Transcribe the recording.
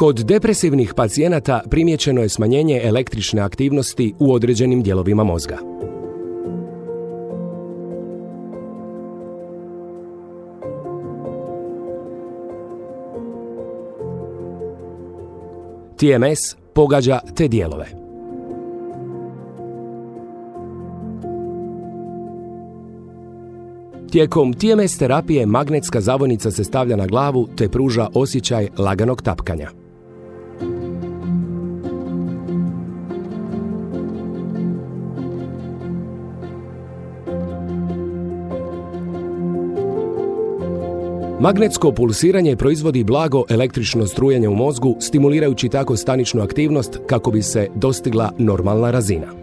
Kod depresivnih pacijenata primjećeno je smanjenje električne aktivnosti u određenim dijelovima mozga. TMS pogađa te dijelove. Tijekom TMS terapije magnetska zavojnica se stavlja na glavu te pruža osjećaj laganog tapkanja. Magnetsko pulsiranje proizvodi blago električno strujanje u mozgu, stimulirajući tako staničnu aktivnost kako bi se dostigla normalna razina.